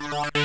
Bye.